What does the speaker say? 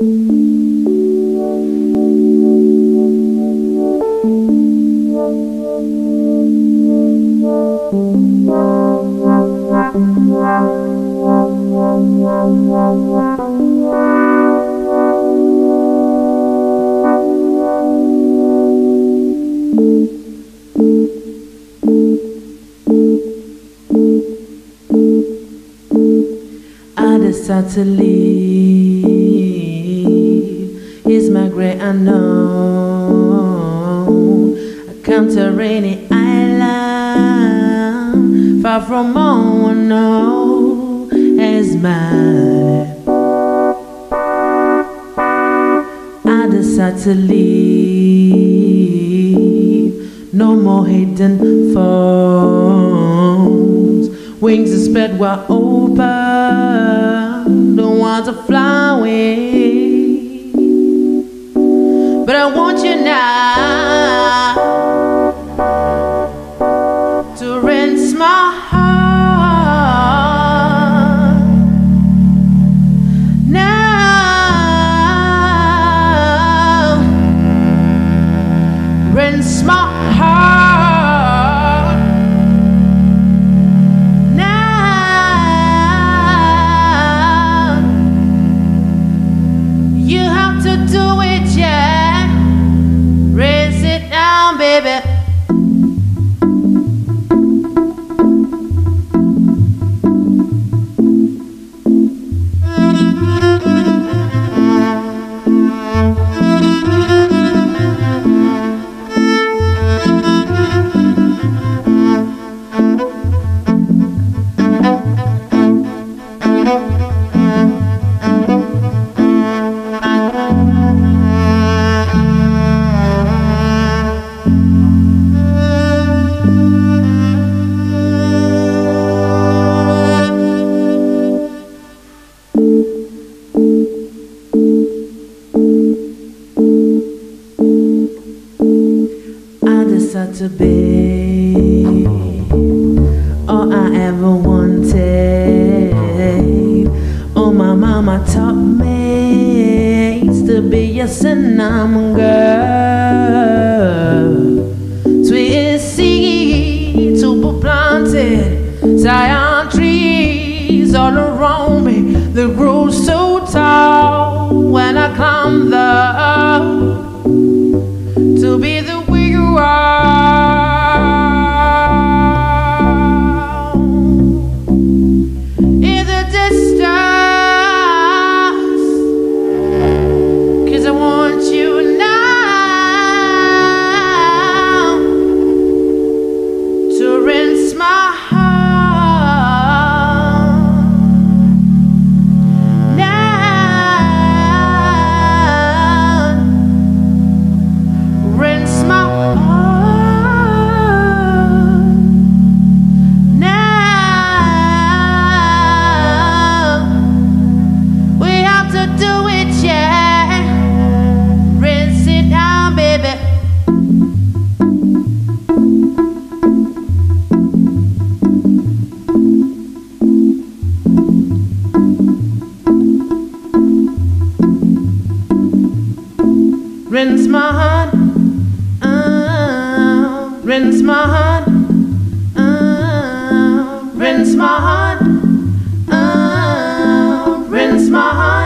I decide to leave. Come to rainy island, far from all I know as mine. I decide to leave. No more hidden phones. Wings are spread wide open. Don't want to fly away. But I want you now to be all I ever wanted. Oh, my mama taught me to be a cinnamon girl. Sweet seed to be planted, Zion trees all around me. They grow so tall when I climb the Rinse my heart. Uh, rinse my heart. Uh, rinse my heart. Uh, rinse my heart.